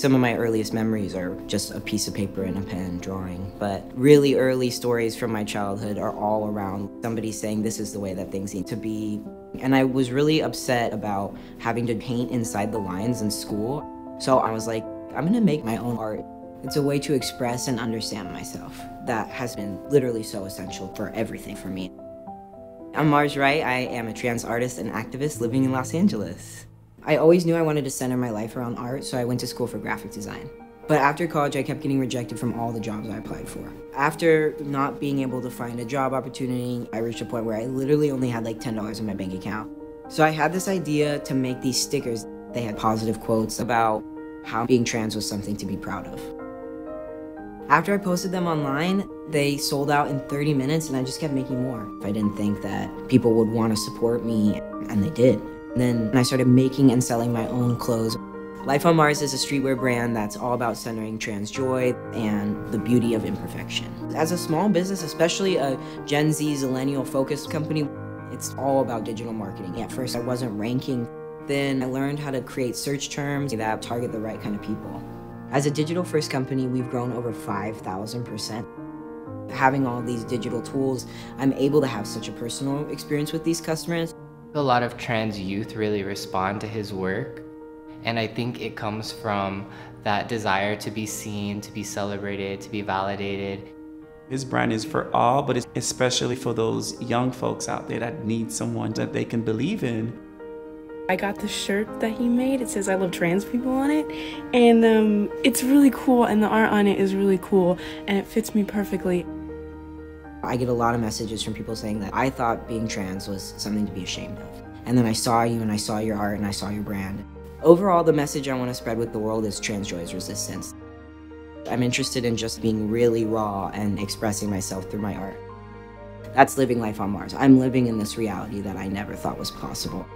Some of my earliest memories are just a piece of paper and a pen drawing, but really early stories from my childhood are all around somebody saying this is the way that things need to be. And I was really upset about having to paint inside the lines in school. So I was like, I'm gonna make my own art. It's a way to express and understand myself. That has been literally so essential for everything for me. I'm Mars Wright. I am a trans artist and activist living in Los Angeles. I always knew I wanted to center my life around art, so I went to school for graphic design. But after college, I kept getting rejected from all the jobs I applied for. After not being able to find a job opportunity, I reached a point where I literally only had like $10 in my bank account. So I had this idea to make these stickers. They had positive quotes about how being trans was something to be proud of. After I posted them online, they sold out in 30 minutes and I just kept making more. I didn't think that people would want to support me, and they did. Then I started making and selling my own clothes. Life on Mars is a streetwear brand that's all about centering trans joy and the beauty of imperfection. As a small business, especially a Gen Z, Zillennial focused company, it's all about digital marketing. At first, I wasn't ranking. Then I learned how to create search terms that target the right kind of people. As a digital first company, we've grown over 5,000%. Having all these digital tools, I'm able to have such a personal experience with these customers. A lot of trans youth really respond to his work, and I think it comes from that desire to be seen, to be celebrated, to be validated. His brand is for all, but it's especially for those young folks out there that need someone that they can believe in. I got the shirt that he made. It says I love trans people on it. And um, it's really cool, and the art on it is really cool, and it fits me perfectly. I get a lot of messages from people saying that I thought being trans was something to be ashamed of. And then I saw you and I saw your art and I saw your brand. Overall, the message I want to spread with the world is trans joy is resistance. I'm interested in just being really raw and expressing myself through my art. That's living life on Mars. I'm living in this reality that I never thought was possible.